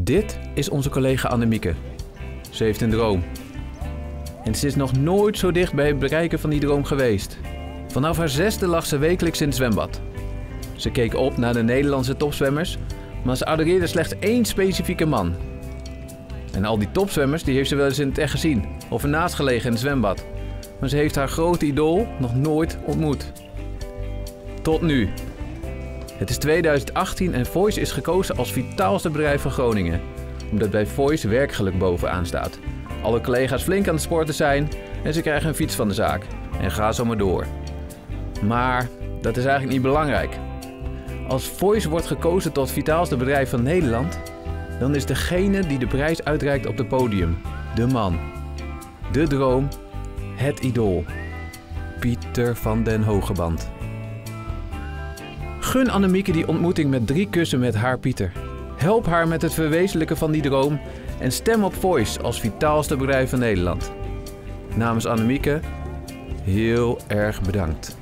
Dit is onze collega Annemieke. Ze heeft een droom. En ze is nog nooit zo dicht bij het bereiken van die droom geweest. Vanaf haar zesde lag ze wekelijks in het zwembad. Ze keek op naar de Nederlandse topzwemmers, maar ze adoreerde slechts één specifieke man. En al die topzwemmers die heeft ze wel eens in het echt gezien of ernaast gelegen in het zwembad. Maar ze heeft haar grote idool nog nooit ontmoet. Tot nu. Het is 2018 en Voice is gekozen als vitaalste bedrijf van Groningen. Omdat bij Voice werkelijk bovenaan staat. Alle collega's flink aan het sporten zijn en ze krijgen een fiets van de zaak. En ga zo maar door. Maar dat is eigenlijk niet belangrijk. Als Voice wordt gekozen tot vitaalste bedrijf van Nederland, dan is degene die de prijs uitreikt op het podium de man, de droom, het idool. Pieter van den Hogeband. Gun Annemieke die ontmoeting met drie kussen met haar Pieter. Help haar met het verwezenlijken van die droom en stem op Voice als vitaalste bedrijf van Nederland. Namens Annemieke, heel erg bedankt.